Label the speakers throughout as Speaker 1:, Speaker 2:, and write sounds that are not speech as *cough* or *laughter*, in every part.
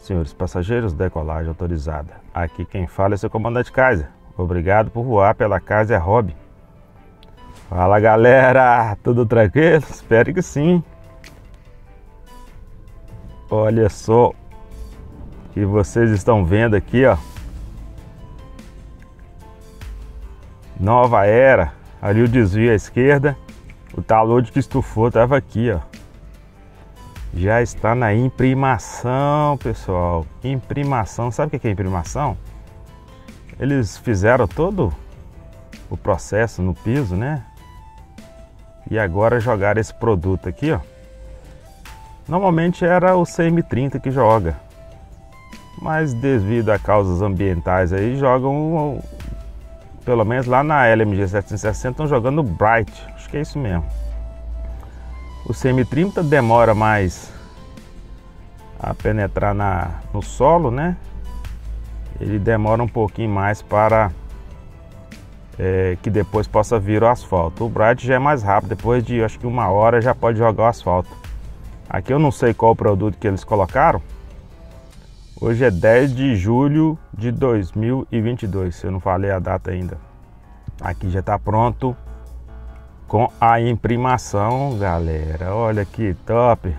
Speaker 1: senhores passageiros, decolagem autorizada. Aqui quem fala é seu comandante Kaiser. Obrigado por voar pela Kaiser Hobby. Fala galera, tudo tranquilo? Espero que sim. Olha só que vocês estão vendo aqui, ó. Nova era. Ali o desvio à esquerda. O talude que estufou estava aqui, ó. Já está na imprimação, pessoal. Imprimação. Sabe o que é imprimação? Eles fizeram todo o processo no piso, né? E agora jogaram esse produto aqui, ó. Normalmente era o CM30 que joga. Mas devido a causas ambientais aí, jogam pelo menos lá na LMG 760 estão jogando Bright. Acho que é isso mesmo. O CM30 demora mais a penetrar na, no solo, né? Ele demora um pouquinho mais para é, que depois possa vir o asfalto. O Bright já é mais rápido, depois de acho que uma hora já pode jogar o asfalto. Aqui eu não sei qual produto que eles colocaram. Hoje é 10 de julho de 2022, se eu não falei a data ainda. Aqui já está pronto com a imprimação, galera. Olha que top.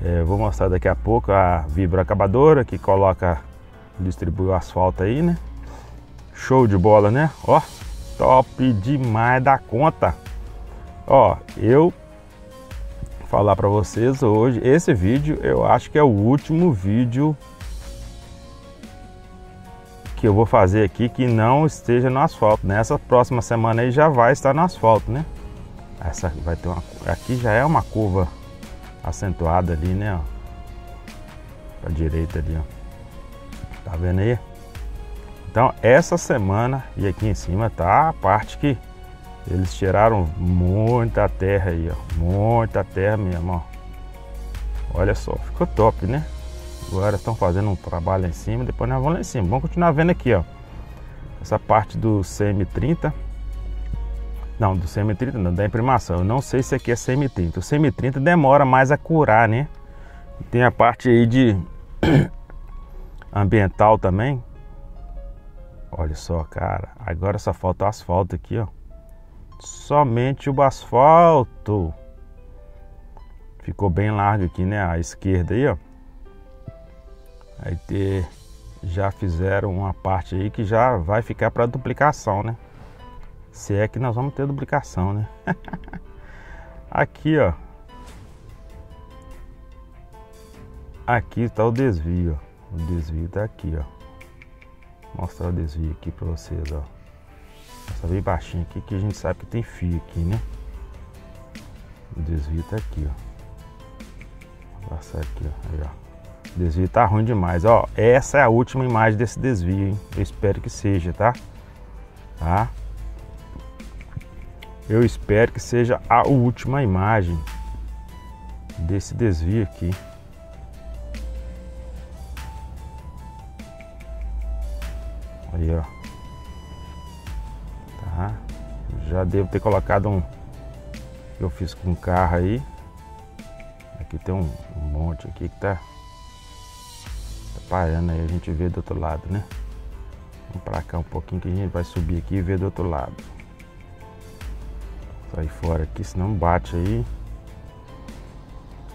Speaker 1: É, vou mostrar daqui a pouco a vibroacabadora que coloca, distribui o asfalto aí, né? Show de bola, né? Ó, top demais da conta. Ó, eu falar para vocês hoje, esse vídeo eu acho que é o último vídeo que eu vou fazer aqui que não esteja no asfalto. Nessa próxima semana aí já vai estar no asfalto, né? Essa vai ter uma aqui já é uma curva acentuada ali, né, ó. Pra direita ali, ó. Tá vendo aí? Então, essa semana e aqui em cima tá a parte que eles tiraram muita terra aí, ó. Muita terra mesmo, ó. Olha só, ficou top, né? Agora estão fazendo um trabalho lá em cima, depois nós vamos lá em cima. Vamos continuar vendo aqui, ó. Essa parte do CM30. Não, do CM30 não, da imprimação. Eu não sei se aqui é CM30. O CM30 demora mais a curar, né? Tem a parte aí de *coughs* ambiental também. Olha só, cara. Agora só falta o asfalto aqui, ó. Somente o asfalto. Ficou bem largo aqui, né? A esquerda aí, ó. Aí ter já fizeram uma parte aí que já vai ficar para duplicação, né? Se é que nós vamos ter duplicação, né? *laughs* aqui, ó. Aqui está o desvio. O desvio está aqui, ó. Vou mostrar o desvio aqui para vocês, ó. Essa bem baixinho aqui que a gente sabe que tem fio aqui, né? O desvio tá aqui, ó. Vou passar aqui, ó. Aí, ó. O desvio tá ruim demais, ó. Essa é a última imagem desse desvio, hein? Eu espero que seja, tá? Tá? Eu espero que seja a última imagem desse desvio aqui. Aí, ó. Tá? Já devo ter colocado um eu fiz com o carro aí. Aqui tem um, monte aqui que tá parando aí, a gente vê do outro lado, né? Vamos pra cá um pouquinho que a gente vai subir aqui e ver do outro lado. Sai fora aqui, senão bate aí.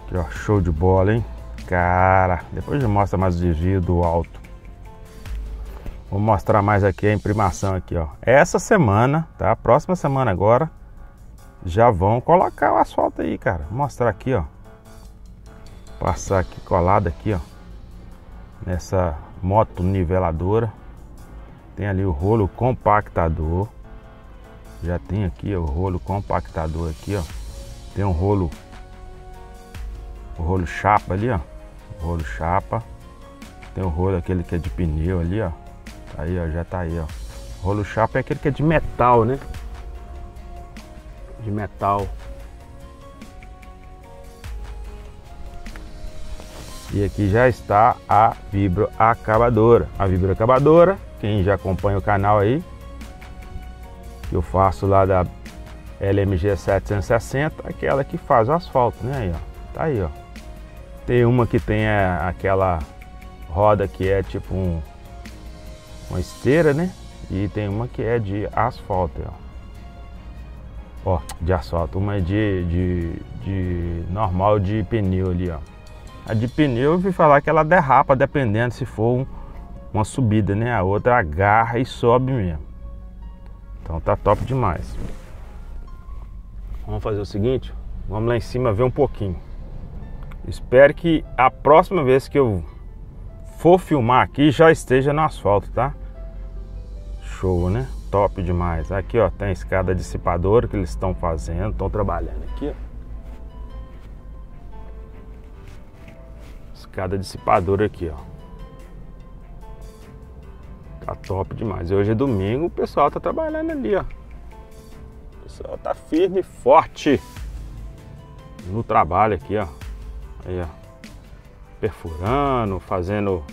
Speaker 1: Aqui ó, show de bola, hein? Cara, depois eu mostro mais o desvio do alto. Vou mostrar mais aqui a imprimação aqui, ó. Essa semana, tá? Próxima semana agora, já vão colocar o asfalto aí, cara. Vou mostrar aqui, ó. Passar aqui colado aqui, ó. Nessa moto niveladora. Tem ali o rolo compactador. Já tem aqui ó, o rolo compactador aqui, ó. Tem um rolo o rolo chapa ali, ó. O rolo chapa. Tem o rolo aquele que é de pneu ali, ó. Aí, ó, já tá aí, ó. Rolo chapa é aquele que é de metal, né? De metal. E aqui já está a vibroacabadora. A vibroacabadora, quem já acompanha o canal aí, que eu faço lá da LMG 760, aquela que faz o asfalto, né? Aí, ó. Tá aí, ó. Tem uma que tem aquela roda que é tipo um, uma esteira, né? E tem uma que é de asfalto, ó. Ó, de asfalto. Uma é de, de, de normal de pneu ali, ó. A de pneu eu vi falar que ela derrapa dependendo se for um, uma subida, né? A outra agarra e sobe mesmo. Então tá top demais. Vamos fazer o seguinte, vamos lá em cima ver um pouquinho. Espero que a próxima vez que eu for filmar aqui já esteja no asfalto, tá? Show, né? Top demais. Aqui, ó, tem a escada dissipadora que eles estão fazendo, estão trabalhando aqui, ó. Escada dissipadora aqui, ó. Tá top demais. E hoje é domingo, o pessoal tá trabalhando ali, ó. O pessoal tá firme e forte no trabalho aqui, ó. Aí, ó. Perfurando, fazendo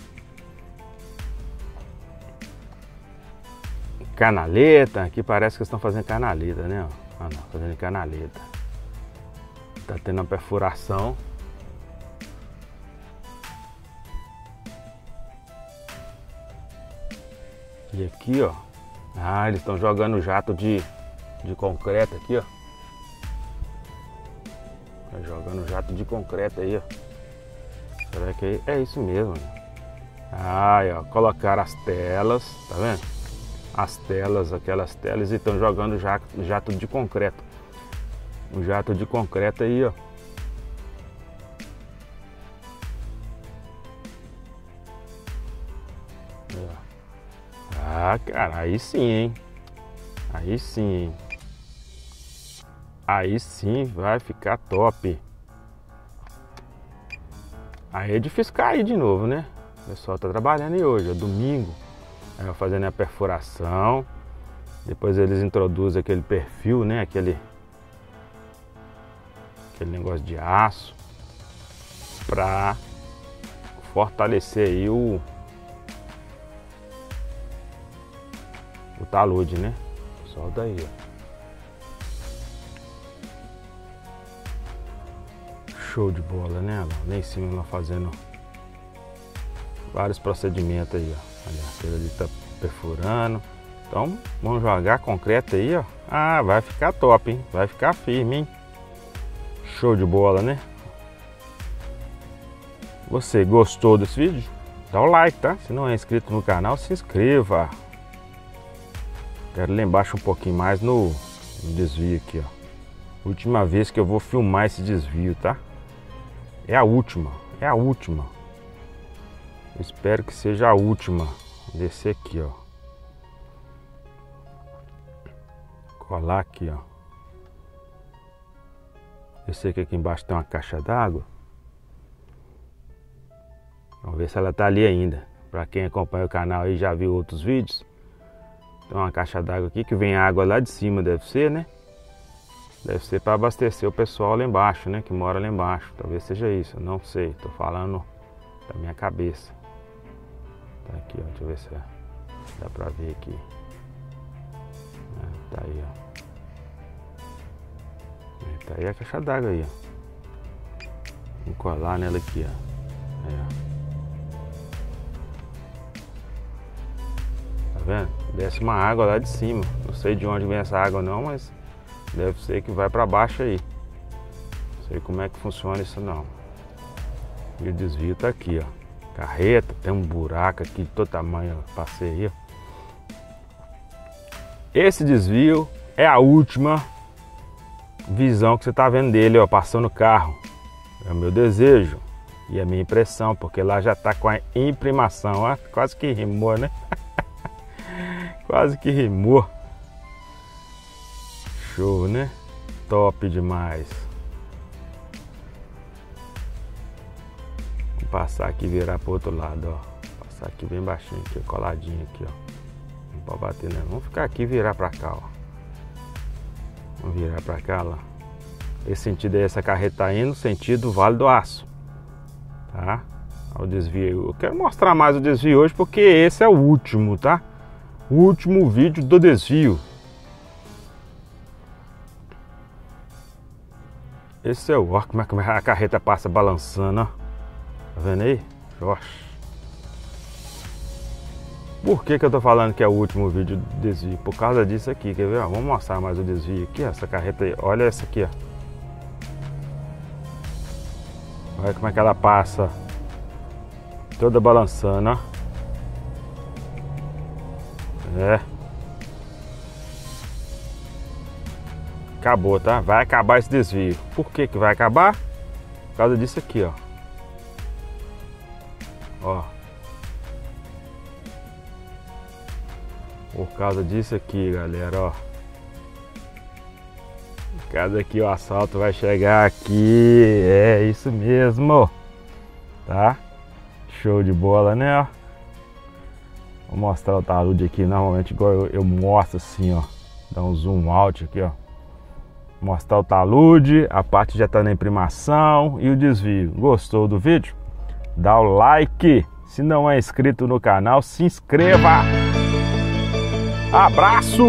Speaker 1: canaleta. Aqui parece que estão fazendo canaleta, né? Ah, não, fazendo canaleta. Tá tendo uma perfuração. E aqui, ó. Ah, eles estão jogando jato de, de concreto aqui, ó. Tá jogando jato de concreto aí, ó. Será que é isso mesmo? Aí, ó. Colocaram as telas, tá vendo? As telas, aquelas telas, e estão jogando jato, jato de concreto. Um jato de concreto aí, ó. Cara, aí sim, hein? Aí sim, hein? Aí sim vai ficar top. Aí é difícil cair de novo, né? O pessoal tá trabalhando aí hoje, é domingo. Aí fazendo a perfuração. Depois eles introduzem aquele perfil, né? Aquele, aquele negócio de aço para fortalecer aí o, o talude, né? Solta aí, ó. Show de bola, né? Lá em cima ela fazendo vários procedimentos aí, ó. Olha, aquele ali tá perfurando. Então, vamos jogar concreto aí, ó. Ah, vai ficar top, hein? Vai ficar firme, hein? Show de bola, né? Você gostou desse vídeo? Dá o like, tá? Se não é inscrito no canal, se inscreva. Quero lá embaixo um pouquinho mais no, no desvio aqui, ó. Última vez que eu vou filmar esse desvio, tá? É a última, é a última. Espero que seja a última. Descer aqui, ó. Colar aqui, ó. Eu sei que aqui embaixo tem uma caixa d'água. Vamos ver se ela tá ali ainda. Para quem acompanha o canal e já viu outros vídeos. Tem uma caixa d'água aqui que vem água lá de cima, deve ser, né? Deve ser para abastecer o pessoal lá embaixo, né? Que mora lá embaixo. Talvez seja isso, não sei. Tô falando da minha cabeça. Tá aqui, ó. Deixa eu ver se dá pra ver aqui. É, tá aí, ó. É, tá aí a caixa d'água aí, ó. Vou colar nela aqui, ó. Aí, ó. Desce uma água lá de cima. Não sei de onde vem essa água não, mas Deve ser que vai para baixo aí. Não sei como é que funciona isso não. E o desvio tá aqui, ó. Carreta, tem um buraco aqui de todo tamanho, ó. passei aí. Esse desvio é a última visão que você tá vendo dele, ó, passando o carro. É o meu desejo e a minha impressão, porque lá já tá com a imprimação, ó. Quase que rimou, né? *laughs* Quase que rimou. Show, né? Top demais. Vou passar aqui e virar pro outro lado, ó. Passar aqui bem baixinho, aqui, coladinho aqui, ó. Não pode bater, né? Vamos ficar aqui e virar pra cá, ó. Vamos virar pra cá, lá. Esse sentido aí, essa carreta indo, sentido Vale do Aço. Tá? O desvio. Eu quero mostrar mais o desvio hoje porque esse é o último, tá? O último vídeo do desvio. Esse é o ó, como é a carreta passa balançando, ó. Tá vendo aí? Por que, que eu tô falando que é o último vídeo do desvio? Por causa disso aqui, quer ver? Ó, vamos mostrar mais o desvio aqui, ó, essa carreta aí. Olha essa aqui, ó. Olha como é que ela passa. Toda balançando, ó. É. Acabou, tá? Vai acabar esse desvio. Por que que vai acabar? Por causa disso aqui, ó. Ó. Por causa disso aqui, galera, ó. Por causa aqui o assalto vai chegar aqui. É isso mesmo. Tá? Show de bola, né, ó. Vou mostrar o talude aqui, normalmente igual eu, eu mostro assim, ó. Dá um zoom out aqui, ó. Mostrar o talude, a parte já está na imprimação e o desvio. Gostou do vídeo? Dá o like. Se não é inscrito no canal, se inscreva. Abraço!